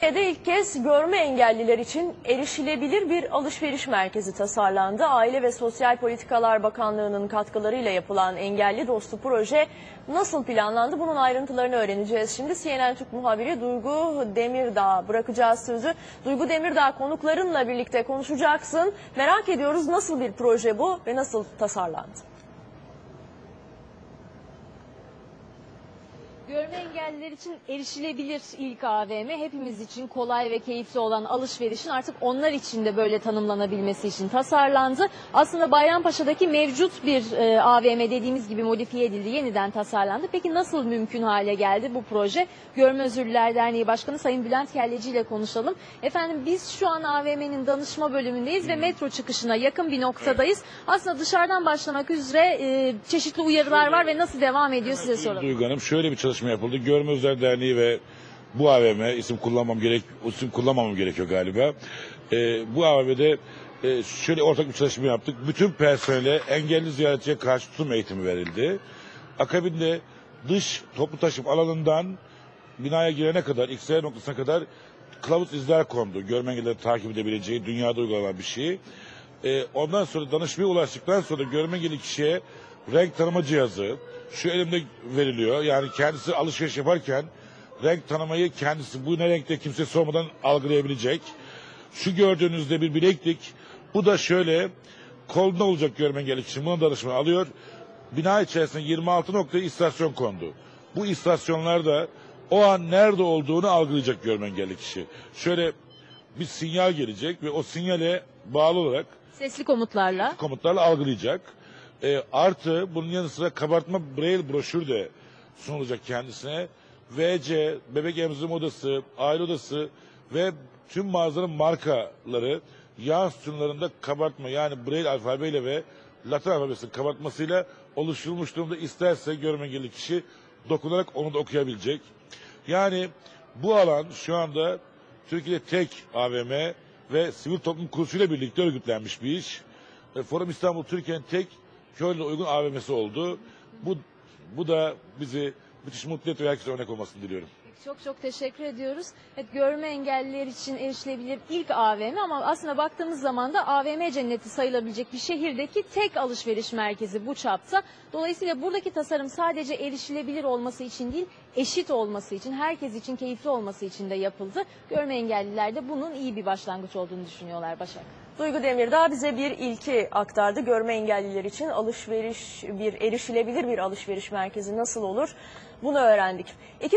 Türkiye'de ilk kez görme engelliler için erişilebilir bir alışveriş merkezi tasarlandı. Aile ve Sosyal Politikalar Bakanlığı'nın katkılarıyla yapılan engelli dostu proje nasıl planlandı? Bunun ayrıntılarını öğreneceğiz. Şimdi CNN Türk muhabiri Duygu Demirdağ bırakacağız sözü. Duygu Demirdağ konuklarınla birlikte konuşacaksın. Merak ediyoruz nasıl bir proje bu ve nasıl tasarlandı? Görme engelliler için erişilebilir ilk AVM, hepimiz için kolay ve keyifli olan alışverişin artık onlar için de böyle tanımlanabilmesi için tasarlandı. Aslında Bayrampaşa'daki mevcut bir e, AVM dediğimiz gibi modifiye edildi, yeniden tasarlandı. Peki nasıl mümkün hale geldi bu proje? Görme Özürlüler Derneği Başkanı Sayın Bülent Kelleci ile konuşalım. Efendim biz şu an AVM'nin danışma bölümündeyiz ve metro çıkışına yakın bir noktadayız. Aslında dışarıdan başlamak üzere e, çeşitli uyarılar var ve nasıl devam ediyor size soralım. Duygu Hanım şöyle bir çalışma yapıldı. Görme Derneği ve bu AVM isim kullanmam gerek isim kullanmamam gerekiyor galiba. Ee, bu AVM'de e, şöyle ortak bir çalışma yaptık. Bütün personele engelli ziyaretçiye karşı tutum eğitimi verildi. Akabinde dış toplu taşıma alanından binaya girene kadar, X-ray noktasına kadar kılavuz izler kondu. Görme engellileri takip edebileceği dünyada uygulanan bir şey. Ee, ondan sonra danışmaya ulaştıktan sonra görme engelli kişiye renk tanıma cihazı şu elimde veriliyor. Yani kendisi alışveriş yaparken renk tanımayı kendisi bu ne renkte kimse sormadan algılayabilecek. Şu gördüğünüzde bir bileklik. Bu da şöyle kolunda olacak görme engelli kişi. Bunu danışma alıyor. Bina içerisinde 26 noktaya istasyon kondu. Bu istasyonlarda o an nerede olduğunu algılayacak görme engelli kişi. Şöyle bir sinyal gelecek ve o sinyale bağlı olarak Sesli komutlarla. komutlarla algılayacak. E, artı bunun yanı sıra kabartma braille broşür de sunulacak kendisine. VC, bebek emzirme odası, aile odası ve tüm mağazanın markaları yan sütunlarında kabartma yani braille alfabeyle ve latin alfabesinin kabartmasıyla oluşturulmuş durumda isterse görme engelli kişi dokunarak onu da okuyabilecek. Yani bu alan şu anda Türkiye'de tek AVM ve sivil toplum kuruluşuyla birlikte örgütlenmiş bir iş. E, Forum İstanbul Türkiye'nin tek köylü uygun AVM'si oldu. Bu bu da bizi müthiş mutlu ve herkese örnek olmasını diliyorum. Çok çok teşekkür ediyoruz. Evet, görme engelliler için erişilebilir ilk AVM ama aslında baktığımız zaman da AVM cenneti sayılabilecek bir şehirdeki tek alışveriş merkezi bu çapta. Dolayısıyla buradaki tasarım sadece erişilebilir olması için değil, eşit olması için, herkes için keyifli olması için de yapıldı. Görme engelliler de bunun iyi bir başlangıç olduğunu düşünüyorlar Başak. Duygu Demirdağ bize bir ilki aktardı. Görme engelliler için alışveriş, bir erişilebilir bir alışveriş merkezi nasıl olur? Bunu öğrendik. İki